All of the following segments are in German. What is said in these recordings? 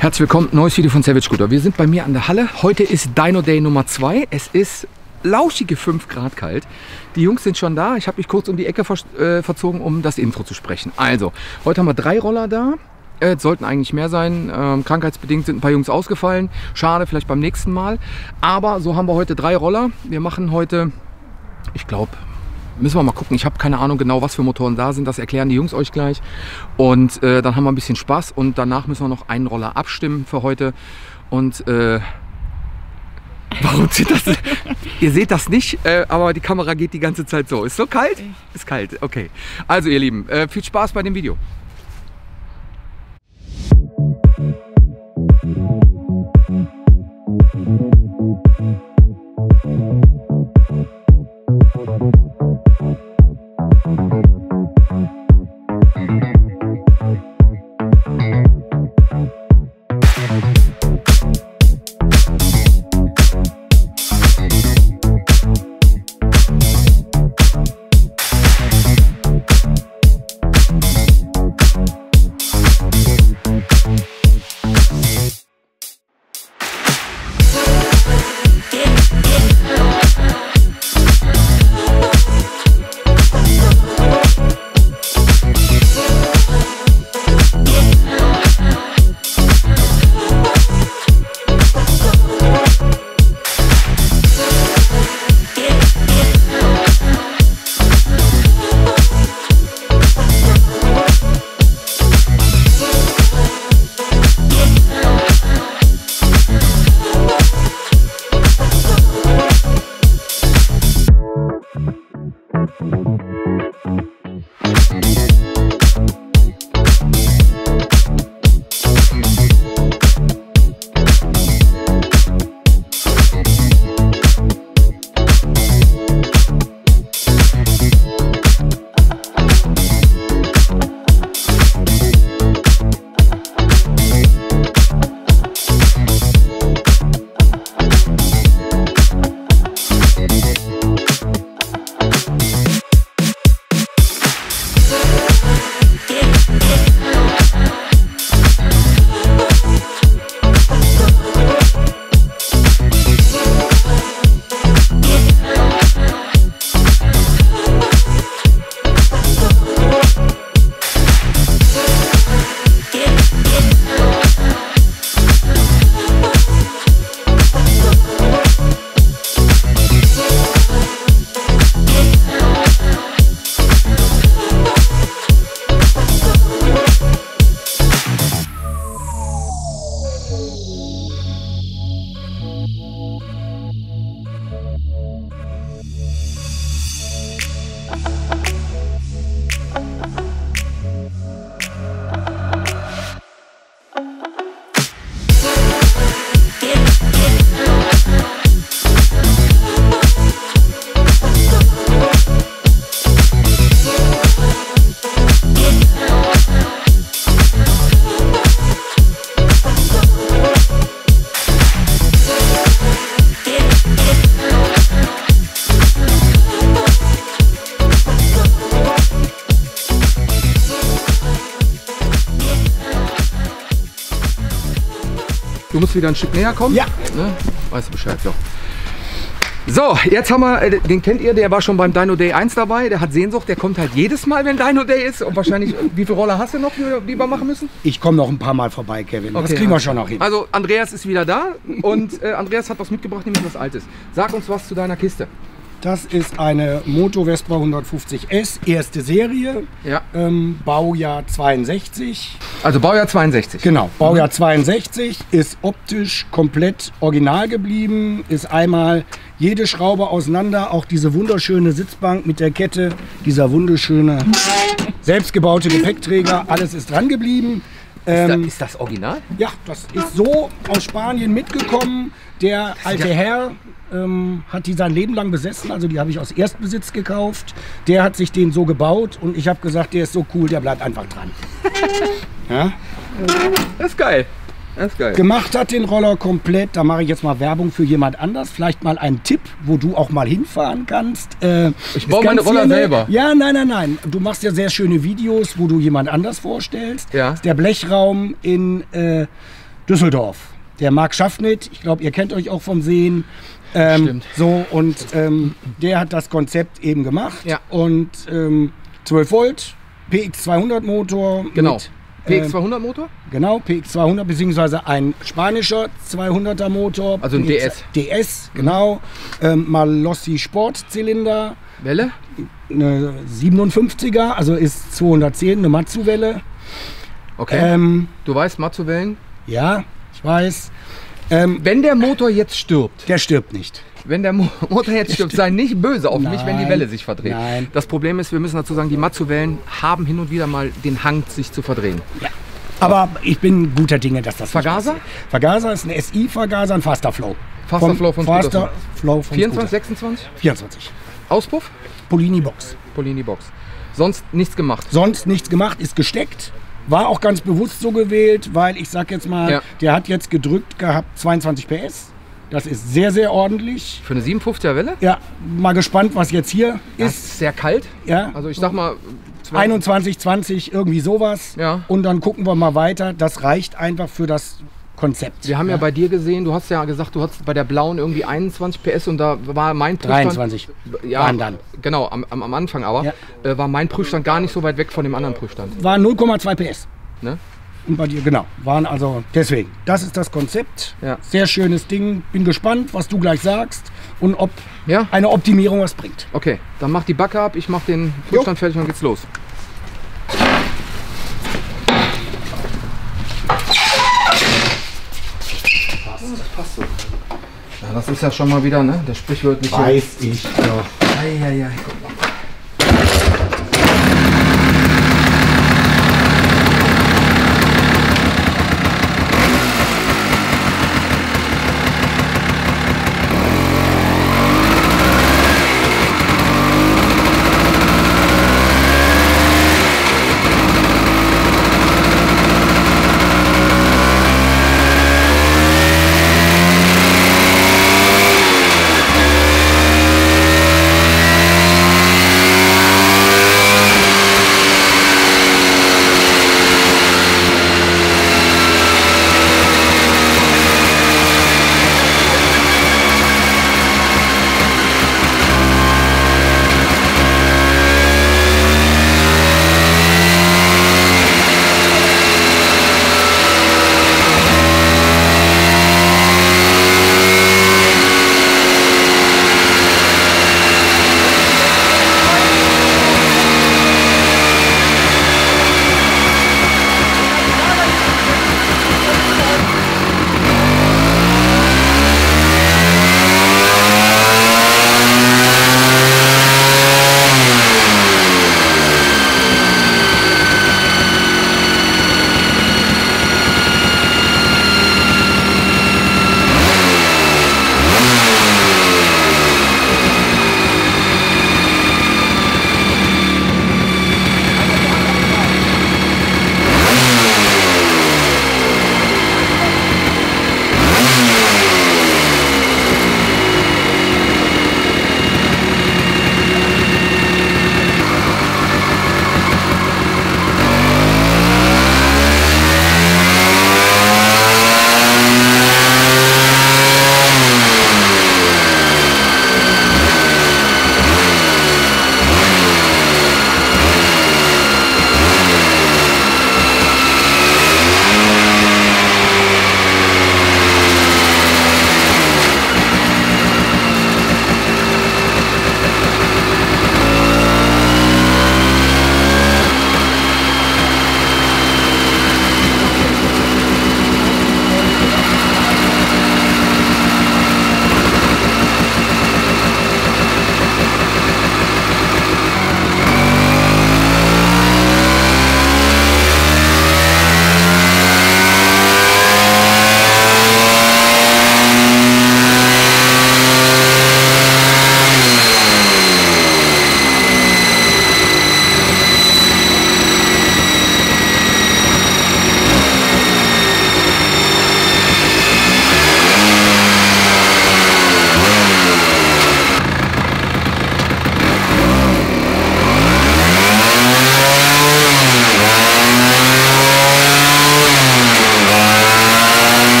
Herzlich willkommen, neues Video von Savage Scooter. Wir sind bei mir an der Halle. Heute ist Dino Day Nummer 2. Es ist lauschige 5 Grad kalt. Die Jungs sind schon da. Ich habe mich kurz um die Ecke ver äh, verzogen, um das Intro zu sprechen. Also, heute haben wir drei Roller da. Äh, sollten eigentlich mehr sein. Ähm, krankheitsbedingt sind ein paar Jungs ausgefallen. Schade, vielleicht beim nächsten Mal. Aber so haben wir heute drei Roller. Wir machen heute, ich glaube, müssen wir mal gucken. Ich habe keine Ahnung genau, was für Motoren da sind. Das erklären die Jungs euch gleich. Und äh, dann haben wir ein bisschen Spaß. Und danach müssen wir noch einen Roller abstimmen für heute. Und äh, warum zieht das? ihr seht das nicht, äh, aber die Kamera geht die ganze Zeit so. Ist so kalt? Ist kalt, okay. Also ihr Lieben, äh, viel Spaß bei dem Video. Wieder ein Stück näher kommen. Ja. Ne? Weißt du Bescheid, so. So, jetzt haben wir, äh, den kennt ihr, der war schon beim Dino Day 1 dabei, der hat Sehnsucht, der kommt halt jedes Mal, wenn Dino Day ist und wahrscheinlich, wie viele Roller hast du noch, die wir- die wir machen müssen? Ich komme noch ein paar Mal vorbei, Kevin. das Okay, kriegen wir also- schon noch hin. Also Andreas ist wieder da und äh, Andreas hat was mitgebracht, nämlich was Altes. Sag uns was zu deiner Kiste. Das ist eine Moto Vespa 150S, erste Serie, Ja. ähm, Baujahr 62. Also Baujahr 62. Genau, Baujahr 62, ist optisch komplett original geblieben, ist einmal jede Schraube auseinander, auch diese wunderschöne Sitzbank mit der Kette, dieser wunderschöne selbstgebaute Gepäckträger, alles ist dran geblieben. Ist, da, Ähm, ist das Original? Ja, das ist so aus Spanien mitgekommen. Der alte ja- Herr ähm, hat die sein Leben lang besessen, also die habe ich aus Erstbesitz gekauft. Der hat sich den so gebaut und ich habe gesagt, der ist so cool, der bleibt einfach dran. ja? Das ist geil. Gemacht hat den Roller komplett, da mache ich jetzt mal Werbung für jemand anders. Vielleicht mal einen Tipp, wo du auch mal hinfahren kannst. Äh, Ich baue meine Roller eine- selber. Ja, nein, nein, nein. Du machst ja sehr schöne Videos, wo du jemand anders vorstellst. Ja. Ist der Blechraum in äh, Düsseldorf. Der Marc Schaffnit, ich glaube, ihr kennt euch auch vom Sehen. Ähm, Stimmt. So, und ähm, der hat das Konzept eben gemacht. Ja. Und ähm, 12 Volt, PX200 Motor. Genau. Mit, PX200 Motor? Genau, PX200 beziehungsweise ein spanischer 200er Motor. Also ein PX DS. DS, genau. Ähm, Malossi Sportzylinder, Welle? eine 57er, also ist 210, eine Matsu-Welle. Okay. Ähm, du weißt, Matsu-Wellen. ja, ich weiß. Ähm, Wenn der Motor jetzt stirbt, der stirbt nicht. Wenn der Mo Motor jetzt stirbt, sei nicht böse auf mich, wenn die Nein. Welle sich verdreht. Nein. Das Problem ist, wir müssen dazu sagen, die Matsu-Wellen haben hin und wieder mal den Hang, sich zu verdrehen. Aber ich bin guter Dinge, dass das Vergaser? Vergaser ist ein SI-Vergaser, ein Faster Flow. Faster Flow von Faster Scooter. Flow von 24, Scooter. 26? 24. Auspuff? Polini Box. Polini Box. Sonst nichts gemacht. Sonst nichts gemacht, ist gesteckt. War auch ganz bewusst so gewählt, weil ich sag jetzt mal, Ja. der hat jetzt gedrückt gehabt 22 PS. Das ist sehr, sehr ordentlich. Für eine 57er Welle? Ja, mal gespannt, was jetzt hier Das ist. ist sehr kalt. Ja, Also ich sag mal, 12 21, 20, irgendwie sowas. Ja. Und dann gucken wir mal weiter. Das reicht einfach für das Konzept. Wir haben ja. bei dir gesehen, du hast ja gesagt, du hast bei der blauen irgendwie 21 PS und da war mein Prüfstand. 23 Ja, waren dann. Genau, am, am, am Anfang aber Ja. äh, war mein Prüfstand gar nicht so weit weg von dem anderen Prüfstand. War 0,2 PS. Ne? Und bei dir, genau. Waren also deswegen. Das ist das Konzept. Ja. Sehr schönes Ding. Bin gespannt, was du gleich sagst und ob Ja? eine Optimierung was bringt. Okay, dann mach die Backe ab, ich mach den Prüfstand fertig und dann geht's los. Passt so. Ja, das ist ja schon mal wieder, ne? Der sprichwörtliche. ich doch. Eieiei, guck mal.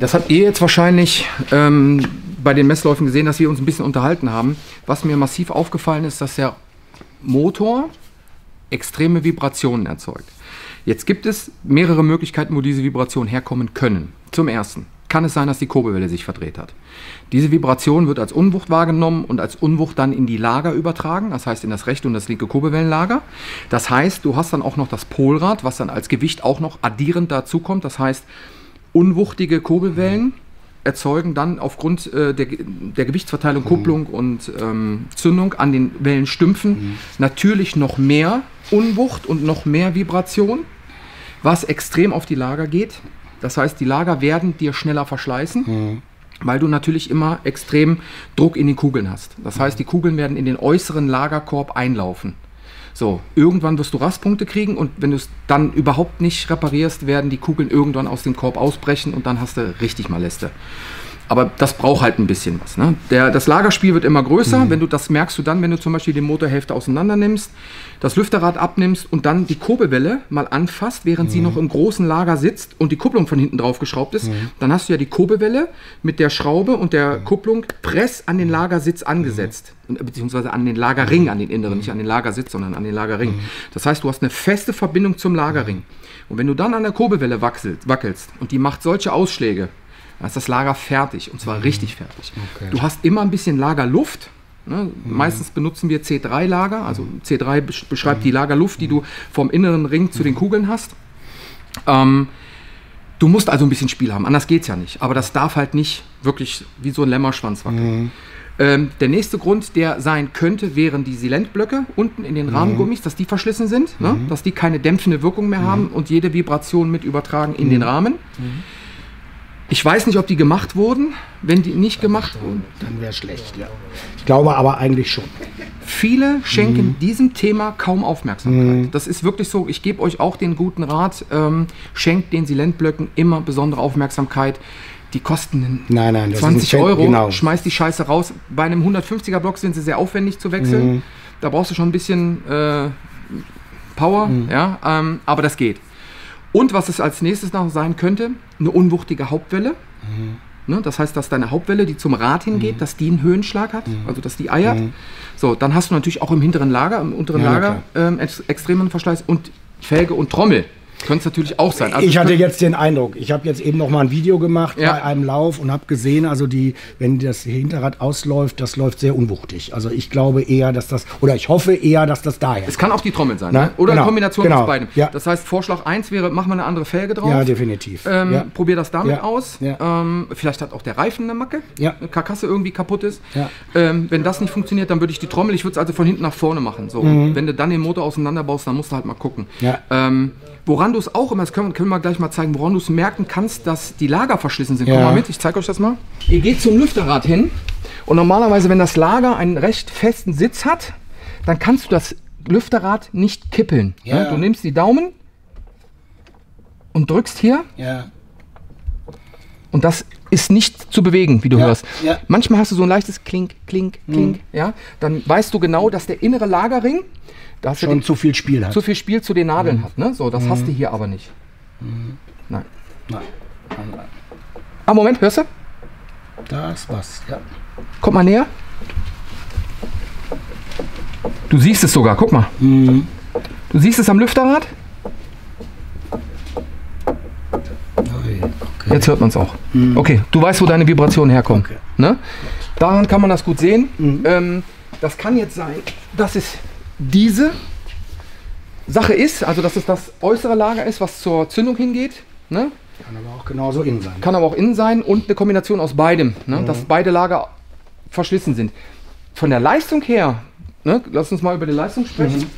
Das habt ihr jetzt wahrscheinlich ähm, bei den Messläufen gesehen, dass wir uns ein bisschen unterhalten haben. Was mir massiv aufgefallen ist, dass der Motor extreme Vibrationen erzeugt. Jetzt gibt es mehrere Möglichkeiten, wo diese Vibrationen herkommen können. Zum ersten kann es sein, dass die Kurbelwelle sich verdreht hat. Diese Vibration wird als Unwucht wahrgenommen und als Unwucht dann in die Lager übertragen, das heißt in das rechte und das linke Kurbelwellenlager. Das heißt, du hast dann auch noch das Polrad, was dann als Gewicht auch noch addierend dazukommt. Das heißt, unwuchtige Kurbelwellen erzeugen dann aufgrund äh, der, der, Gewichtsverteilung, Kupplung und ähm, Zündung an den Wellenstümpfen mhm. natürlich noch mehr Unwucht und noch mehr Vibration, was extrem auf die Lager geht. Das heißt, die Lager werden dir schneller verschleißen. Mhm. Weil du natürlich immer extrem Druck in den Kugeln hast. Das heißt, die Kugeln werden in den äußeren Lagerkorb einlaufen. So, irgendwann wirst du Rastpunkte kriegen und wenn du es dann überhaupt nicht reparierst, werden die Kugeln irgendwann aus dem Korb ausbrechen und dann hast du richtig Maleste. Aber das braucht halt ein bisschen was. Ne? Der, das Lagerspiel wird immer größer. Mhm. Wenn du das merkst du dann, wenn du zum Beispiel die Motorhälfte auseinander nimmst, das Lüfterrad abnimmst und dann die Kurbelwelle mal anfasst, während mhm. sie noch im großen Lager sitzt und die Kupplung von hinten drauf geschraubt ist, mhm. dann hast du ja die Kurbelwelle mit der Schraube und der mhm. Kupplung press an den Lagersitz angesetzt. Mhm. Beziehungsweise an den Lagerring, an den inneren, nicht an den Lagersitz, sondern an den Lagerring. Mhm. Das heißt, du hast eine feste Verbindung zum Lagerring. Und wenn du dann an der Kurbelwelle wackelst und die macht solche Ausschläge, dann ist das Lager fertig und zwar mhm. richtig fertig. Okay. Du hast immer ein bisschen Lagerluft. Ne? Mhm. Meistens benutzen wir C3-Lager, also C3 beschreibt mhm. die Lagerluft, die du vom inneren Ring zu den Kugeln hast. Ähm, du musst also ein bisschen Spiel haben, anders geht es ja nicht. Aber das darf halt nicht wirklich wie so ein Lämmerschwanz wackeln. Mhm. Ähm, der nächste Grund, der sein könnte, wären die Silentblöcke unten in den mhm. Rahmengummis, dass die verschlissen sind, ne? Mhm. dass die keine dämpfende Wirkung mehr haben und jede Vibration mit übertragen in den Rahmen. Ich weiß nicht, ob die gemacht wurden. Wenn die nicht gemacht wurden, dann wäre schlecht, ja. Ich glaube aber eigentlich schon. Viele schenken mhm. diesem Thema kaum Aufmerksamkeit. Mhm. Das ist wirklich so. Ich gebe euch auch den guten Rat: ähm, Schenkt den Silentblöcken immer besondere Aufmerksamkeit. Die kosten nein, nein, 20 Euro. Genau. Schmeißt die Scheiße raus. Bei einem 150er Block sind sie sehr aufwendig zu wechseln. Mhm. Da brauchst du schon ein bisschen äh, Power, mhm. ja, ähm, aber das geht. Und was es als nächstes noch sein könnte, eine unwuchtige Hauptwelle. Mhm. Ne, das heißt, dass deine Hauptwelle, die zum Rad hingeht, mhm. dass die einen Höhenschlag hat, mhm. also dass die eiert. Mhm. So, dann hast du natürlich auch im hinteren Lager, im unteren ja, Lager ähm, extremen Verschleiß und Felge und Trommel. Könnte es natürlich auch sein. Also ich hatte jetzt den Eindruck, ich habe jetzt eben noch mal ein Video gemacht ja. bei einem Lauf und habe gesehen, also die, wenn das Hinterrad ausläuft, das läuft sehr unwuchtig. Also ich glaube eher, dass das, oder ich hoffe eher, dass das daher. Es kann auch die Trommel sein, ne? oder genau. eine Kombination genau. aus beiden. Ja. Das heißt, Vorschlag 1 wäre, mach mal eine andere Felge drauf. Ja, definitiv. Ähm, ja. Probier das damit aus. Ähm, vielleicht hat auch der Reifen eine Macke, eine Karkasse irgendwie kaputt ist. Ähm, wenn das nicht funktioniert, dann würde ich die Trommel, ich würde es also von hinten nach vorne machen. So. Mhm. Wenn du dann den Motor auseinanderbaust, dann musst du halt mal gucken. Ähm, Woran du es auch immer, das können, können, wir gleich mal zeigen, woran du es merken kannst, dass die Lager verschlissen sind. Ja. Komm mal mit, ich zeige euch das mal. Ihr geht zum Lüfterrad hin und normalerweise, wenn das Lager einen recht festen Sitz hat, dann kannst du das Lüfterrad nicht kippeln. Ja. Du nimmst die Daumen und drückst hier. Ja. Und das ist nicht zu bewegen, wie du ja, hörst. Ja. Manchmal hast du so ein leichtes Klink, Klink, Klink. Mhm. Ja? Dann weißt du genau, dass der innere Lagerring da schon den, zu viel Spiel hat. Zu viel Spiel zu den Nadeln mhm. hat. Ne? So, das mhm. hast du hier aber nicht. Mhm. Nein. Nein. Ah, Moment, hörst du? Das was, ja. Kommt mal näher. Du siehst es sogar, guck mal. Mhm. Du siehst es am Lüfterrad? Okay. Jetzt hört man es auch. Mhm. Okay, du weißt, wo deine Vibrationen herkommen. Okay. Ne? Daran kann man das gut sehen. Mhm. Ähm, das kann jetzt sein, dass es diese Sache ist, also dass es das äußere Lager ist, was zur Zündung hingeht. Ne? Kann aber auch genauso innen sein. Kann aber auch innen sein und eine Kombination aus beidem, ne? Mhm. dass beide Lager verschlissen sind. Von der Leistung her, ne? lass uns mal über die Leistung sprechen. Mhm.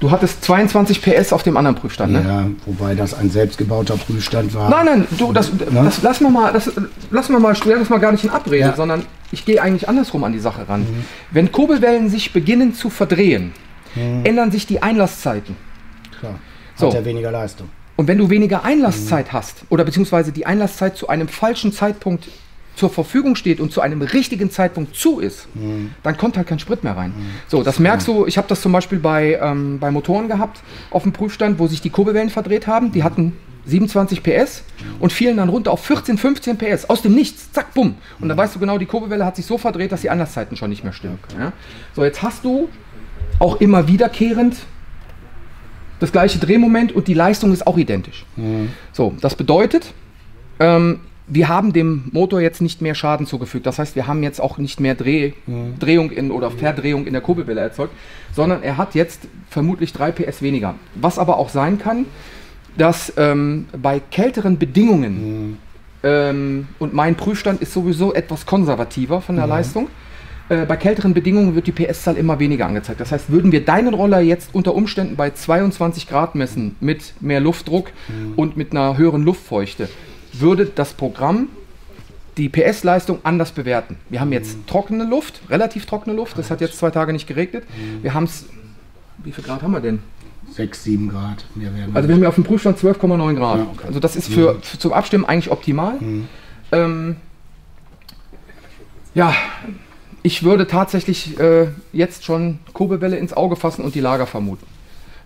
Du hattest 22 PS auf dem anderen Prüfstand, ne? Ja, wobei das ein selbstgebauter Prüfstand war. Nein, nein, du, das, ne? das lass mal mal, das, lass mal mal, das mal gar nicht in Abrede, ja. sondern ich gehe eigentlich andersrum an die Sache ran. Mhm. Wenn Kurbelwellen sich beginnen zu verdrehen, mhm. ändern sich die Einlasszeiten. Klar. Hat so. ja weniger Leistung. Und wenn du weniger Einlasszeit mhm. hast, oder beziehungsweise die Einlasszeit zu einem falschen Zeitpunkt zur Verfügung steht und zu einem richtigen Zeitpunkt zu ist, mhm. dann kommt halt kein Sprit mehr rein. Mhm. So, das merkst du, ich habe das zum Beispiel bei, ähm, bei Motoren gehabt auf dem Prüfstand, wo sich die Kurbelwellen verdreht haben. Die hatten 27 PS und fielen dann runter auf 14, 15 PS. Aus dem Nichts. Zack, bumm. Und da weißt du genau, die Kurbelwelle hat sich so verdreht, dass die Anlasszeiten schon nicht mehr stimmen. Ja? So, jetzt hast du auch immer wiederkehrend das gleiche Drehmoment und die Leistung ist auch identisch. So, das bedeutet, ähm, wir haben dem Motor jetzt nicht mehr Schaden zugefügt. Das heißt, wir haben jetzt auch nicht mehr Dreh, Drehung in, oder Verdrehung in der Kurbelwelle erzeugt, sondern er hat jetzt vermutlich 3 PS weniger. Was aber auch sein kann, dass ähm, bei kälteren Bedingungen, ähm, und mein Prüfstand ist sowieso etwas konservativer von der Leistung, äh, bei kälteren Bedingungen wird die PS-Zahl immer weniger angezeigt. Das heißt, würden wir deinen Roller jetzt unter Umständen bei 22 Grad messen mit mehr Luftdruck und mit einer höheren Luftfeuchte, würde das Programm die PS-Leistung anders bewerten. Wir haben jetzt trockene Luft, relativ trockene Luft. Das hat jetzt zwei Tage nicht geregnet. Wir haben es. Wie viel Grad haben wir denn? 6, 7 Grad. Wir Also wir haben ja auf dem Prüfstand 12,9 Grad. Ja, okay. Also das ist für, für zum Abstimmen eigentlich optimal. Ähm, ja, ich würde tatsächlich äh, jetzt schon Kurbelwelle ins Auge fassen und die Lager vermuten.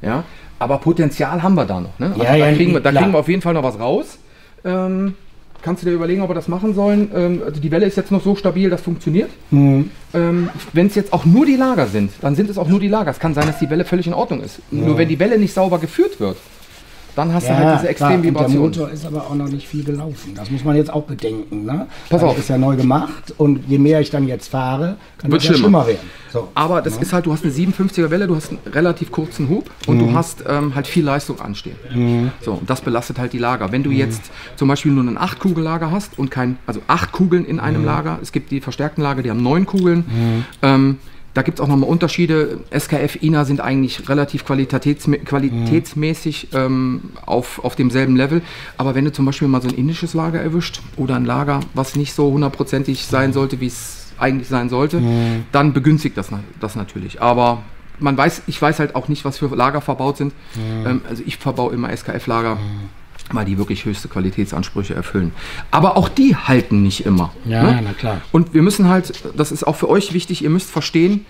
Ja, aber Potenzial haben wir da noch. Ne? Also Ja, da, ja, kriegen wir, da kriegen wir auf jeden Fall noch was raus. Ähm, kannst du dir überlegen, ob wir das machen sollen? Ähm, also die Welle ist jetzt noch so stabil, das funktioniert. Mhm. Ähm, wenn es jetzt auch nur die Lager sind, dann sind es auch nur die Lager. Es kann sein, dass die Welle völlig in Ordnung ist. Nur wenn die Welle nicht sauber geführt wird, dann hast du halt diese klar. Und der Extremvibration. Motor ist aber auch noch nicht viel gelaufen. Das muss man jetzt auch bedenken. Ne? Pass Weil auf. Das ist ja neu gemacht und je mehr ich dann jetzt fahre, kann Wird das ja schlimmer. schlimmer werden. So. Aber das ist halt, du hast eine 57er Welle, du hast einen relativ kurzen Hub und Mhm. du hast ähm, halt viel Leistung anstehen. So, und das belastet halt die Lager. Wenn du jetzt zum Beispiel nur ein 8-Kugellager hast und kein, also 8 Kugeln in Mhm. einem Lager, es gibt die verstärkten Lager, die haben 9 Kugeln. Ähm, da gibt es auch nochmal Unterschiede. SKF, INA sind eigentlich relativ qualitätsmä qualitätsmäßig ähm, auf, auf demselben Level. Aber wenn du zum Beispiel mal so ein indisches Lager erwischt oder ein Lager, was nicht so hundertprozentig sein sollte, wie es eigentlich sein sollte, dann begünstigt das, das natürlich. Aber man weiß, ich weiß halt auch nicht, was für Lager verbaut sind. Ähm, also ich verbaue immer SKF-Lager, weil die wirklich höchste Qualitätsansprüche erfüllen. Aber auch die halten nicht immer. Ja, ne? na klar. Und wir müssen halt, das ist auch für euch wichtig, ihr müsst verstehen,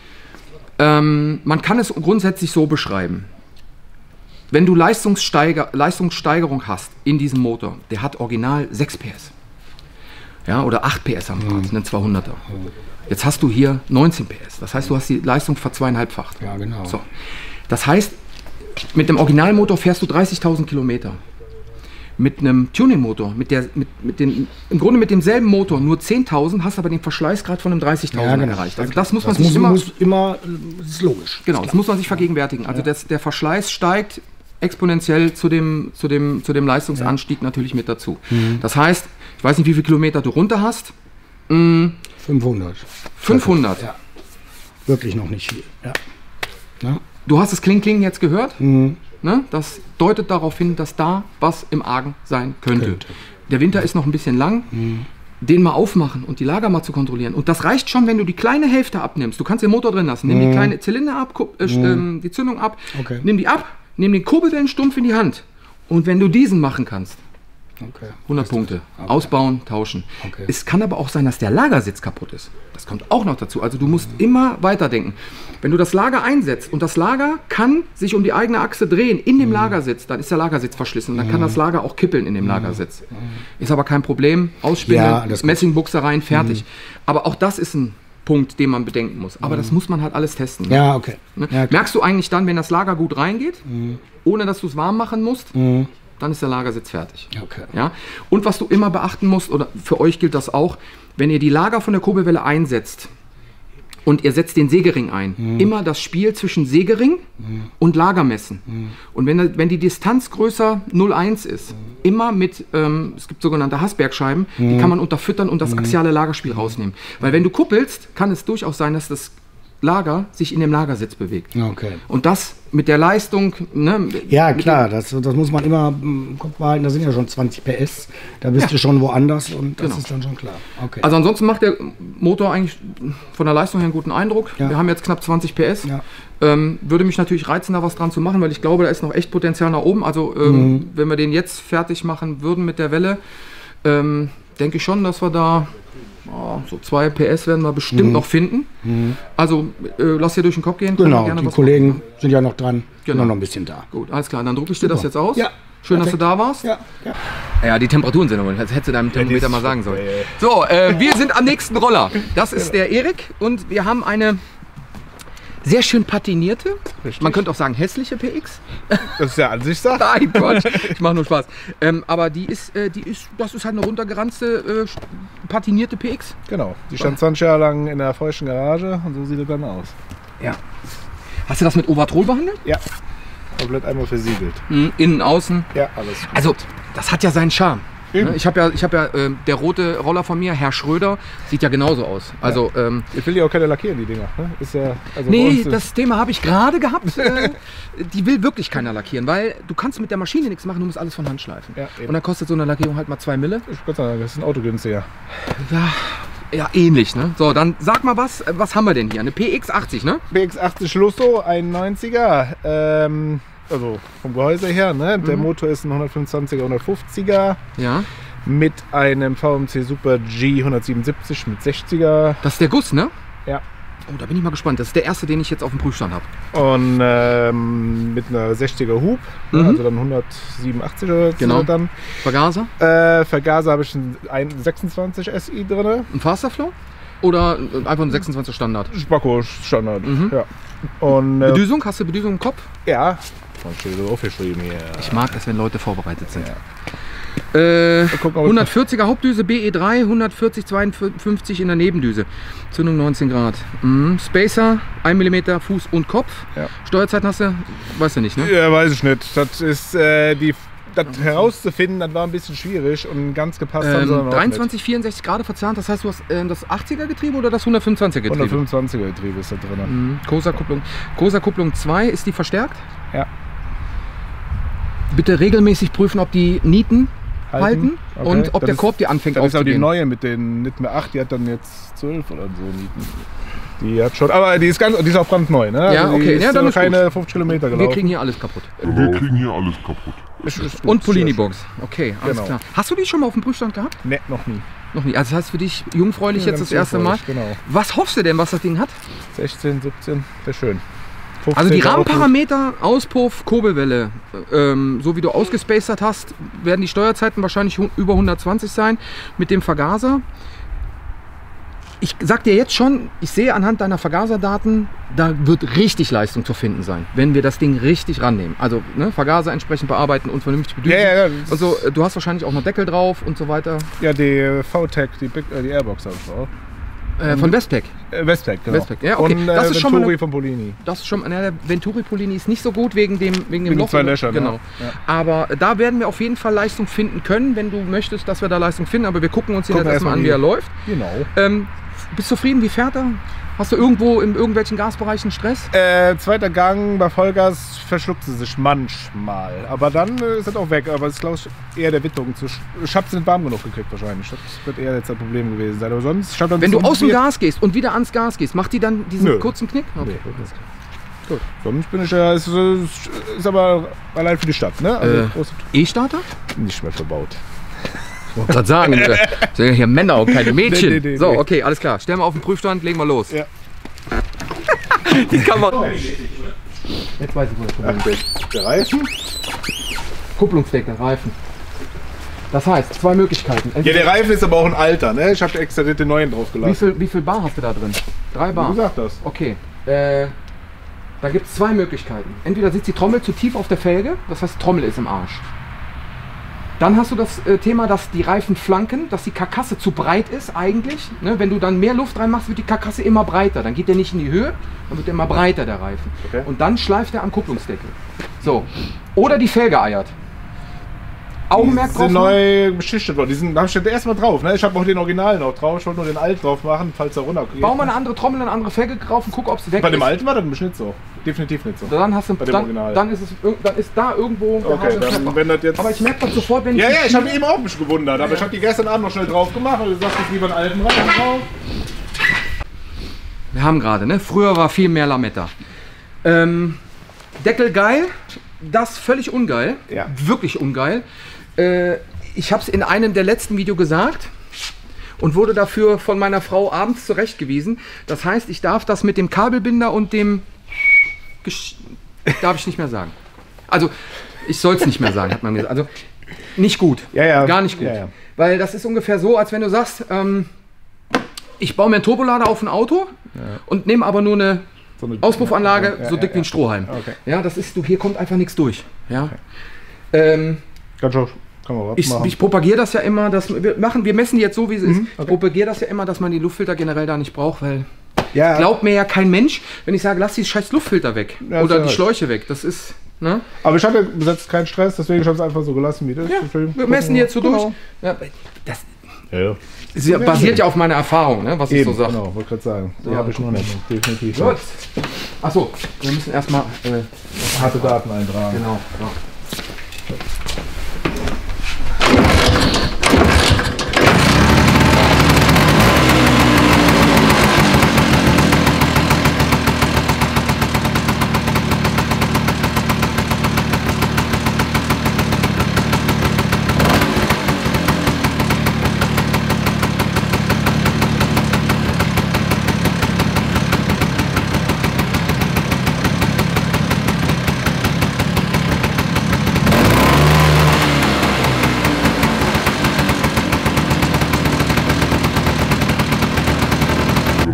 ähm, man kann es grundsätzlich so beschreiben. Wenn du Leistungssteiger, Leistungssteigerung hast in diesem Motor, der hat original 6 PS. Ja, oder 8 PS am Rad, einen 200er. Jetzt hast du hier 19 PS. Das heißt, du hast die Leistung verzweieinhalbfacht. Ja, genau. So. Das heißt, mit dem Originalmotor fährst du 30.000 Kilometer. Mit einem Tuningmotor, mit der, mit, mit den, im Grunde mit demselben Motor, nur 10.000, hast aber den Verschleißgrad von einem 30.000 Ja, genau. erreicht. Also das muss man Das sich muss, immer, muss immer, das ist logisch. genau, das muss man sich vergegenwärtigen. Also das, der Verschleiß steigt exponentiell zu dem, zu dem, zu dem Leistungsanstieg natürlich mit dazu. Mhm. Das heißt, ich weiß nicht, wie viele Kilometer du runter hast. 500. 500. Ja. Wirklich noch nicht viel. Ja. Ja. Du hast das Kling-Kling jetzt gehört. Mhm. Ne? Das deutet darauf hin, dass da was im Argen sein könnte. Könnte. Der Winter ist noch ein bisschen lang. Den mal aufmachen und die Lager mal zu kontrollieren. Und das reicht schon, wenn du die kleine Hälfte abnimmst. Du kannst den Motor drin lassen. Nimm die kleine Zylinder ab, äh, ähm, die Zündung ab, Okay. nimm die ab, nimm den Kurbelwellenstumpf in die Hand. Und wenn du diesen machen kannst, Okay. 100 Punkte. Ausbauen, tauschen. Okay. Es kann aber auch sein, dass der Lagersitz kaputt ist. Das kommt auch noch dazu. Also du musst immer weiterdenken. Wenn du das Lager einsetzt und das Lager kann sich um die eigene Achse drehen in Mhm. dem Lagersitz, dann ist der Lagersitz verschlissen. Dann kann das Lager auch kippeln in dem Lagersitz. Ist aber kein Problem. Ausspinnen, Mhm. Ja. Mhm. Messingbuchse rein, fertig. Aber auch das ist ein Punkt, den man bedenken muss. Aber das muss man halt alles testen. Mhm. Ja, okay. Ne? Ja. Mhm. Merkst du eigentlich dann, wenn das Lager gut reingeht, ohne dass du es warm machen musst, dann ist der Lagersitz fertig. Okay. Ja? Und was du immer beachten musst, oder für euch gilt das auch, wenn ihr die Lager von der Kurbelwelle einsetzt und ihr setzt den Sägering ein, Mhm. immer das Spiel zwischen Sägering und Lager messen. Mhm. Und wenn, wenn die Distanz größer 0,1 ist, immer mit, ähm, es gibt sogenannte Hassbergscheiben, Mhm. die kann man unterfüttern und das axiale Lagerspiel rausnehmen. Weil wenn du kuppelst, kann es durchaus sein, dass das Lager sich in dem Lagersitz bewegt. Okay. Und das mit der Leistung, ne, Ja, klar, das, das muss man immer im Kopf behalten. Da sind ja schon 20 PS. Da bist du schon woanders und das Genau. ist dann schon klar. Okay. Also ansonsten macht der Motor eigentlich von der Leistung her einen guten Eindruck. Ja. Wir haben jetzt knapp 20 PS. Ja. Ähm, würde mich natürlich reizen, da was dran zu machen, weil ich glaube, da ist noch echt Potenzial nach oben. Also ähm, Mhm. wenn wir den jetzt fertig machen würden mit der Welle, ähm, denke ich schon, dass wir da oh, so 2 PS werden wir bestimmt noch finden. Also äh, lass dir durch den Kopf gehen. Mhm. genau, gerne die was Kollegen sind ja noch dran. Genau. Noch ein bisschen da. Gut, alles klar. Dann drucke ich dir das jetzt aus. Ja. Schön, dass du da warst. Ja, ja. Ja, die Temperaturen sind. Das hättest du deinem Thermometer ist mal sagen sollen. So, äh, wir sind am nächsten Roller. Das ist der Erik und wir haben eine sehr schön patinierte, Richtig. man könnte auch sagen hässliche PX. Das ist ja Ansichtssache. Nein, Quatsch, ich mache nur Spaß. Ähm, aber die ist, äh, die ist, das ist halt eine runtergeranzte, äh, patinierte PX. Genau. Die stand 20 Jahre lang in der feuchten Garage und so sieht es dann aus. Ja. Hast du das mit Ovatrol behandelt? Ja. Komplett einmal versiegelt. Mhm, innen, außen. Ja, alles gut. Also, das hat ja seinen Charme. Eben. Ne, Ich habe ja, ich hab ja ähm, der rote Roller von mir, Herr Schröder, sieht ja genauso aus. Also, ähm, Ich will ja auch keine lackieren, die Dinger. Ne? Ist ja, also Nee, das Thema habe ich gerade gehabt. Äh, die will wirklich keiner lackieren, weil du kannst mit der Maschine nichts machen, du musst alles von Hand schleifen. Ja. Und dann kostet so eine Lackierung halt mal zwei Mille. Ich Gott sei Dank, das ist ein Auto günstiger. Ja, ja, ähnlich, ne? So, dann sag mal was, äh, was haben wir denn hier? Eine PX80, ne? BX80 Lusso, ein 90er. Ähm, also vom Gehäuse her. Ne? Der Motor ist ein 125er, 150er. Ja. Mit einem VMC Super G 177 mit 60er. Das ist der Guss, ne? Ja. Oh, da bin ich mal gespannt. Das ist der erste, den ich jetzt auf dem Prüfstand habe. Und ähm, mit einer 60er Hub, ne, Mhm. also dann 187 oder so Genau. dann. Vergaser? Äh, Vergaser habe ich einen ein 26 SI drin. Ein Fasterflow? Oder äh, einfach ein 26 Standard? Spacko Standard. Mhm. Ja. Und äh, Bedüsung? Hast du Bedüsung im Kopf? ja, man steht so aufgeschrieben hier. Ich mag es, wenn Leute vorbereitet sind. Äh, ob ich- 140er Hauptdüse BE3, 140 52 in der Nebendüse. Zündung 19 Grad. Mhm. Spacer, 1 mm Fuß und Kopf. Ja. Steuerzeiten hast du? Weißt du nicht, ne? Ja, weiß ich nicht. Das ist äh, die. Das herauszufinden, das war ein bisschen schwierig und ganz gepasst haben sie dann Ähm, auch 23, 64 Grad verzahnt, das heißt, du hast äh, das 80er Getriebe oder das 125er nicht. Getriebe? 125er Getriebe ist da drin. Mhm. Kosa-Kupplung. Kosa-Kupplung 2, ist die verstärkt? Ja. Bitte regelmäßig prüfen, ob die Nieten halten, Halten? Okay. und ob Das der ist- Korb dir anfängt Das ist auch die aufzugehen. neue mit den nicht mehr 8, die hat dann jetzt 12 oder so Nieten. Die hat schon, aber die ist ganz, die ist auch brandneu, ne? Ja, die okay, ist ja, dann ist keine 50 Kilometer Wir gelaufen. kriegen hier alles kaputt. Wir kriegen hier alles kaputt. Ist- ist gut, Und sehr Polini-Box. Okay, alles Genau. klar. Hast du die schon mal auf dem Prüfstand gehabt? Ne, noch nie. Noch nie. Also das heißt für dich jungfräulich Ja, jetzt das erste Mal. Genau. Was hoffst du denn, was das Ding hat? 16, 17, wäre schön. 15 Also die. Rahmenparameter, Auspuff, Kurbelwelle, ähm, so wie du ausgespacert hast, werden die Steuerzeiten wahrscheinlich über 120 sein mit dem Vergaser. Ich sag dir jetzt schon, ich sehe anhand deiner Vergaserdaten, da wird richtig Leistung zu finden sein, wenn wir das Ding richtig rannehmen. Also ne, Vergaser entsprechend bearbeiten und vernünftig Ja, bedüsen. ja, ja. das Also du hast wahrscheinlich auch noch Deckel drauf und so weiter. Ja, die VTEC, die, Big, äh, die Airbox habe ich auch. Äh, von Westpac. Äh, Westpac, genau. Westpac, ja, okay. Äh, Das ist schon Venturi eine- von Polini. Das ist schon, na, der Venturi Polini ist nicht so gut wegen dem, wegen dem Wegen Loch. zwei Löchern, Genau. ja. Ja. Aber da werden wir auf jeden Fall Leistung finden können, wenn du möchtest, dass wir da Leistung finden. Aber wir gucken uns den jetzt erstmal an, wie er läuft. Genau. Ähm, bist du zufrieden? Wie fährt er? Hast du irgendwo in irgendwelchen Gasbereichen Stress? Äh, zweiter Gang bei Vollgas verschluckt sie sich manchmal. Aber dann äh, ist das auch weg. Aber es ist, glaube ich, eher der Witterung. Zu Ich habe es nicht warm genug gekriegt wahrscheinlich. Das wird eher jetzt ein Problem gewesen sein. Aber sonst, Wenn du aus dem. Gas gehst und wieder ans Gas gehst, macht die dann diesen Nö. kurzen Knick? Okay. Nee, das- Gut. Sonst bin ich ja, ist, ist, aber allein für die Stadt, ne? Also Äh. E-Starter? nicht mehr verbaut. Ich wollte gerade sagen, äh, sind ja hier Männer und keine Mädchen. Nee, nee, nee, so, nee. okay, alles klar. Stellen wir auf den Prüfstand, legen wir los. Ja. Die Kamera. Jetzt weiß ich, wo das Problem ist. Der Reifen? Kupplungsdeckel, Reifen. Das heißt, zwei Möglichkeiten. Ja, Entweder- der Reifen ist aber auch ein alter, ne? Ich habe extra den neuen drauf wie, viel, wie viel Bar hast du da drin? Drei Wie Bar. gesagt das? Okay. Äh, da gibt es zwei Möglichkeiten. Entweder sitzt die Trommel zu tief auf der Felge, das heißt, Trommel ist im Arsch. Dann hast du das äh, Thema, dass die Reifen flanken, dass die Karkasse zu breit ist eigentlich. Ne? Wenn du dann mehr Luft reinmachst, wird die Karkasse immer breiter. Dann geht der nicht in die Höhe, dann wird der immer breiter, der Reifen. Okay. Und dann schleift er am Kupplungsdeckel. So. Oder die Felge eiert. Augenmerk Die drauf. sind machen. neu beschichtet worden. Die sind, da steht erstmal drauf. Ne? Ich habe auch den Originalen auch drauf. Ich wollte nur den alten drauf machen, falls er runtergeht. Bau mal eine andere Trommel, eine andere Felge drauf und guck, ob sie weg Bei dem ist. alten war das nämlich nicht so. Definitiv nicht so. Dann hast du Bei dem dann, Original. dann ist es dann ist da irgendwo Okay, dann wenn das jetzt. Aber ich merke das sofort, wenn ich ja, die ja, ich habe eben auch mich gewundert. Aber ich habe die gestern Abend noch schnell drauf gemacht und gesagt, ich lieber einen alten Reifen drauf. Wir haben gerade, ne? Früher war viel mehr Lametta. Ähm, Deckel geil, das völlig ungeil. Ja. Wirklich ungeil. Äh, ich habe es in einem der letzten Video gesagt und wurde dafür von meiner Frau abends zurechtgewiesen. Das heißt, ich darf das mit dem Kabelbinder und dem Gesch darf ich nicht mehr sagen. Also ich soll es nicht mehr sagen, hat man mir gesagt. Also nicht gut. Ja, ja. Gar nicht gut. Ja. Weil das ist ungefähr so, als wenn du sagst, ähm, ich baue mir einen Turbolader auf ein Auto und nehme aber nur eine So eine- Auspuffanlage so dick wie ein Strohhalm. Okay. Ja, das ist, du, hier kommt einfach nichts durch. Ja. Ähm, schon, kann man was ich, ich propagiere das ja immer, dass wir machen, wir messen jetzt so, wie es ist. Ich Mhm, okay. propagiere das ja immer, dass man die Luftfilter generell da nicht braucht, weil ja, glaubt mir ja kein Mensch, wenn ich sage, lass die scheiß Luftfilter weg Ja, oder ist ja die. Schläuche weg. Das ist, ne? aber ich hatte jetzt keinen Stress, deswegen habe ich es einfach so gelassen, wie das ist. Wir gucken messen jetzt so Genau. durch. Ja, das Ja, ja. ist ja, basiert ja auf meiner Erfahrung, ne, was ich Eben, so sage. genau, wollte gerade sagen. Die So, habe ich noch nicht. Definitiv. Gut. Achso, wir müssen erstmal. Äh, Harte Daten eintragen. genau. Ja.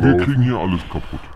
Wir kriegen hier alles kaputt.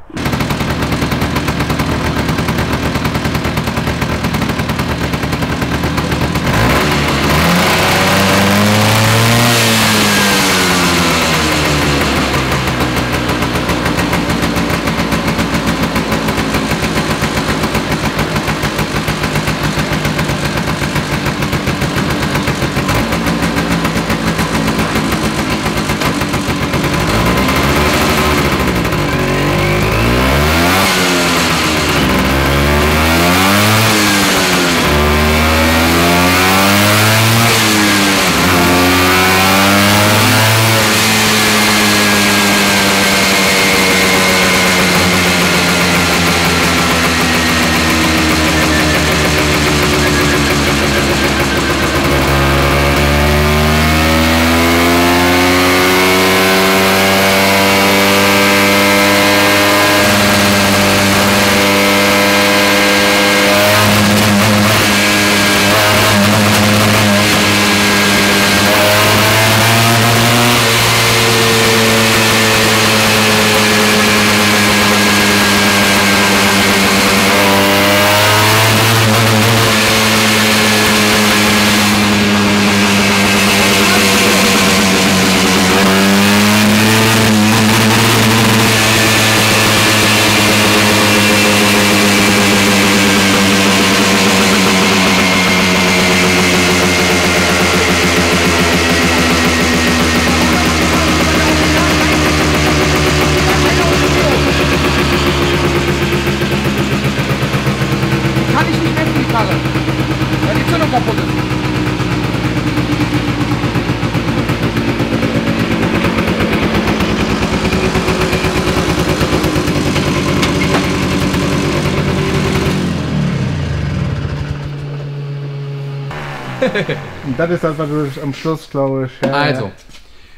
Und das ist das, was ich am Schluss, glaube ich. Ja, Also,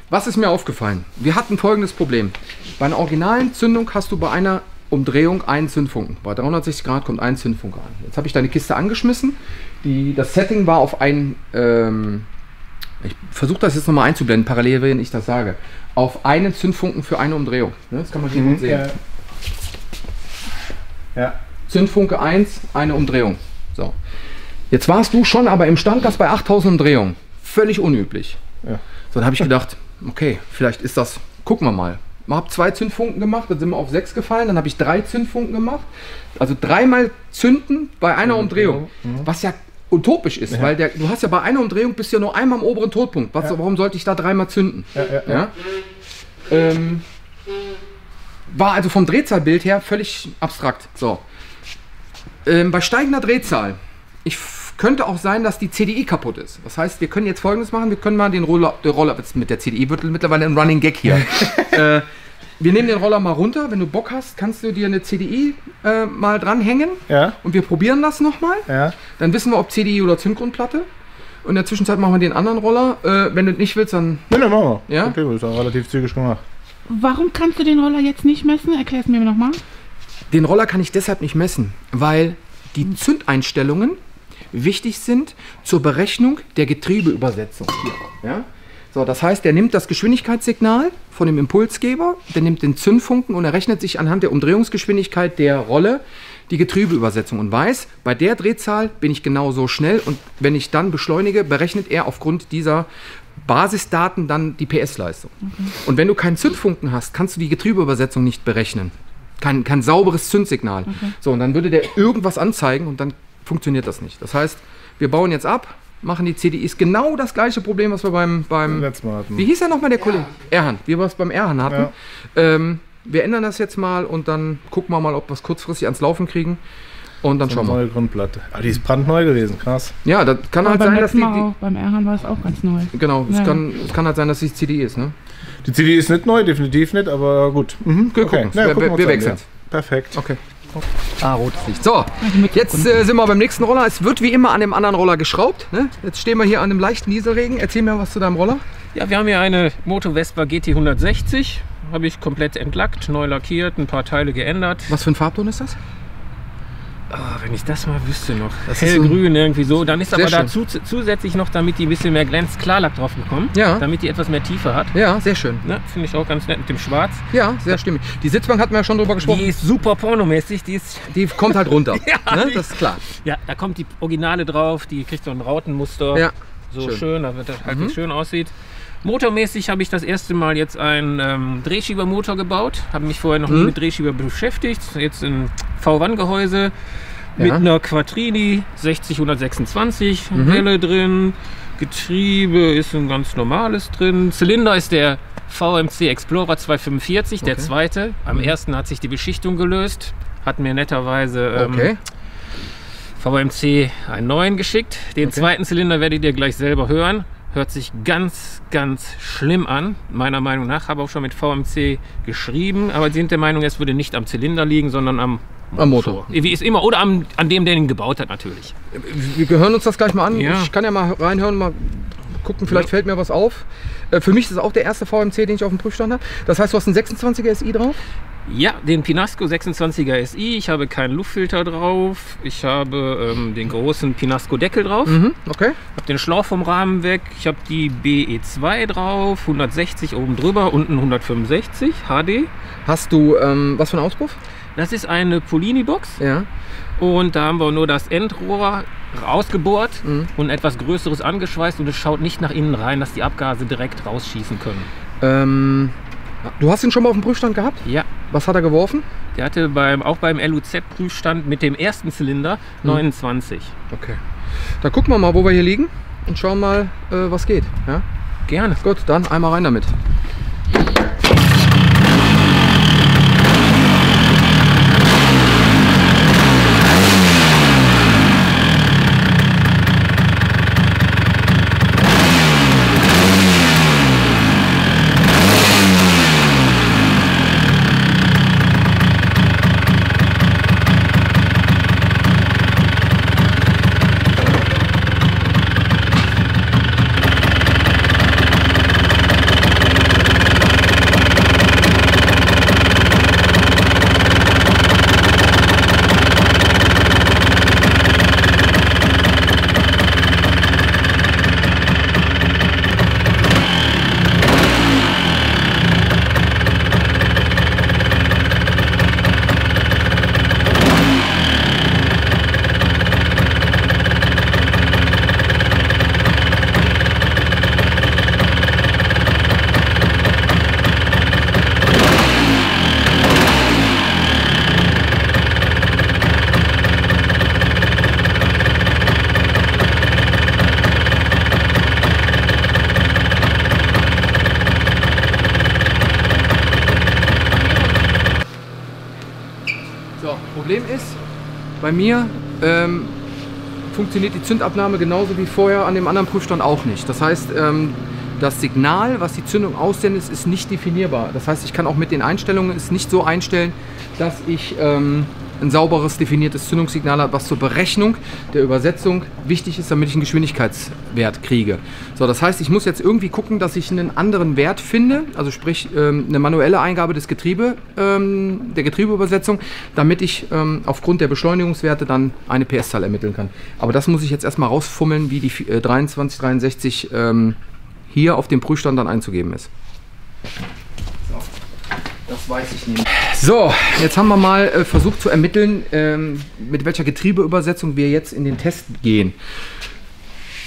was ist mir aufgefallen? Wir hatten folgendes Problem. Bei einer originalen Zündung hast du bei einer Umdrehung einen Zündfunken. Bei 360 Grad kommt ein Zündfunke an. Jetzt habe ich deine Kiste angeschmissen. Die, das Setting war auf ein. Ähm, ich versuche das jetzt nochmal einzublenden, parallel, wenn ich das sage. Auf einen Zündfunken für eine Umdrehung. Ne, Das kann man hier gut sehen. Ja. ja. Zündfunke 1, eine Umdrehung. So. Jetzt warst du schon aber im Standgas bei 8000 Umdrehungen. Völlig unüblich. Ja. So, dann habe ich gedacht, okay, vielleicht ist das, gucken wir mal. Ich habe zwei Zündfunken gemacht, dann sind wir auf sechs gefallen, dann habe ich drei Zündfunken gemacht. Also dreimal zünden bei einer Umdrehung. Was ja utopisch ist, weil der, du hast ja bei einer Umdrehung bist ja nur einmal am oberen Todpunkt. Was, Warum sollte ich da dreimal zünden? Ja, ja, ja. Ja? Ähm, war also vom Drehzahlbild her völlig abstrakt. So. Ähm, bei steigender Drehzahl, ich könnte auch sein, dass die CDI kaputt ist. Das heißt, wir können jetzt folgendes machen: Wir können mal den Roller, der Roller jetzt mit der CDI wird mittlerweile ein Running Gag hier. äh, wir nehmen den Roller mal runter. Wenn du Bock hast, kannst du dir eine CDI äh, mal dranhängen Ja, und wir probieren das nochmal. ja. Dann wissen wir, ob CDI oder Zündgrundplatte. Und in der Zwischenzeit machen wir den anderen Roller. Äh, wenn du nicht willst, dann Ne, ne, machen wir. Ja? Okay, das ist auch relativ zügig gemacht. Warum kannst du den Roller jetzt nicht messen? Erklär es mir nochmal. Den Roller kann ich deshalb nicht messen, weil die Zündeinstellungen wichtig sind zur Berechnung der Getriebeübersetzung. Hier, ja? So, das heißt, er nimmt das Geschwindigkeitssignal von dem Impulsgeber, der nimmt den Zündfunken und errechnet sich anhand der Umdrehungsgeschwindigkeit der Rolle die Getriebeübersetzung und weiß, bei der Drehzahl bin ich genau so schnell und wenn ich dann beschleunige, berechnet er aufgrund dieser Basisdaten dann die PS-Leistung. Und wenn du keinen Zündfunken hast, kannst du die Getriebeübersetzung nicht berechnen. Kein, kein sauberes Zündzignal. So, und dann würde der irgendwas anzeigen und dann funktioniert das nicht. Das heißt, wir bauen jetzt ab, machen die CDIs genau das gleiche Problem, was wir beim, beim Letztes Mal hatten. wie hieß er nochmal der Kollege? Erhan. Wie wir es beim Erhan hatten. Ja. Ähm, wir ändern das jetzt mal und dann gucken wir mal, ob wir es kurzfristig ans Laufen kriegen. Und dann schauen wir. Neue Grundplatte. Ah, die ist brandneu gewesen, krass. Ja, das kann Aber halt beim sein, dass die, die auch, beim Erhan war es auch ganz neu. Genau, es Ja. kann, es kann halt sein, dass die CDI ist, ne? Die CD ist nicht neu, definitiv nicht, aber gut. Mhm, Wir gucken. Na, wir gucken wir, wir wechseln. ja. Perfekt. Okay. Ah, rotes Licht. So, jetzt äh, sind wir beim nächsten Roller. Es wird wie immer an dem anderen Roller geschraubt. Ne? Jetzt stehen wir hier an einem leichten Nieselregen. Erzähl mir was zu deinem Roller. Ja, wir haben hier eine Moto Vespa GT 160. Habe ich komplett entlackt, neu lackiert, ein paar Teile geändert. Was für ein Farbton ist das? Ah, wenn ich das mal wüsste noch. Das Hellgrün irgendwie so. Dann ist aber schön. dazu zusätzlich noch, damit die ein bisschen mehr glänzt, Klarlack drauf bekommen. Ja. Damit die etwas mehr Tiefe hat. Ja, sehr schön. Ne, Finde ich auch ganz nett mit dem Schwarz. Ja, sehr stimmig. Die Sitzbank hatten wir ja schon drüber gesprochen. Die ist super pornomäßig. Die ist, Die kommt halt runter. Ja, ne? Das ist klar. ja, da kommt die Originale drauf. Die kriegt so ein Rautenmuster. Ja. so schön. Mhm. schön, damit das halbwegs schön aussieht. Motormäßig habe ich das erste Mal jetzt einen ähm, Drehschiebermotor gebaut. Habe mich vorher noch nie Mhm. mit Drehschieber beschäftigt. Jetzt ein V-Wann-Gehäuse mit Ja. einer Quattrini 60126 Mhm. Welle drin. Getriebe ist ein ganz normales drin. Zylinder ist der VMC Explorer 245, der Okay. Mhm. zweite. Am ersten hat sich die Beschichtung gelöst. Hat mir netterweise ähm, Okay. VMC einen neuen geschickt. Den Okay. zweiten Zylinder werdet ihr gleich selber hören. Hört sich ganz, ganz schlimm an, meiner Meinung nach. Habe auch schon mit VMC geschrieben, aber sie sind der Meinung, es würde nicht am Zylinder liegen, sondern am Am Motor. Wie ist immer. Oder am, an dem, der ihn gebaut hat, natürlich. Wir hören uns das gleich mal an. Ja. Ich kann ja mal reinhören, mal gucken, vielleicht fällt mir was auf. Äh, Für mich ist es auch der erste VMC, den ich auf dem Prüfstand habe. Das heißt, du hast einen 26er SI drauf? Ja, den Pinasco 26er SI. Ich habe keinen Luftfilter drauf. Ich habe ähm, den großen Pinasco Deckel drauf. Mhm, okay. Habe den Schlauch vom Rahmen weg. Ich habe die BE2 drauf. 160 oben drüber, unten 165 HD. Hast du, ähm, was für einen Auspuff? Das ist eine Polini-Box. Ja. Und da haben wir nur das Endrohr rausgebohrt Mhm. und etwas Größeres angeschweißt. Und es schaut nicht nach innen rein, dass die Abgase direkt rausschießen können. Ähm, du hast ihn schon mal auf dem Prüfstand gehabt? Ja, Was hat er geworfen? der hatte beim, auch beim LUZ-Prüfstand mit dem ersten Zylinder Mhm. 29. Okay. Dann gucken wir mal, wo wir hier liegen und schauen mal, äh, was geht. Ja? Gerne. Gut, dann einmal rein damit. So, Problem ist, bei mir ähm, funktioniert die Zündabnahme genauso wie vorher an dem anderen Prüfstand auch nicht. Das heißt, ähm, das Signal, was die Zündung aussendet, ist nicht definierbar. Das heißt, ich kann auch mit den Einstellungen es nicht so einstellen, dass ich ähm, ein sauberes, definiertes Zündungssignal hat, was zur Berechnung der Übersetzung wichtig ist, damit ich einen Geschwindigkeitswert kriege. So, das heißt, ich muss jetzt irgendwie gucken, dass ich einen anderen Wert finde, also sprich ähm, eine manuelle Eingabe des Getriebe, ähm, der Getriebeübersetzung, damit ich ähm, aufgrund der Beschleunigungswerte dann eine PS-Zahl ermitteln kann. Aber das muss ich jetzt erstmal rausfummeln, wie die äh, 2363 ähm, hier auf dem Prüfstand dann einzugeben ist. Das weiß ich nicht. So, jetzt haben wir mal äh, versucht zu ermitteln, ähm, mit welcher Getriebeübersetzung wir jetzt in den Test gehen.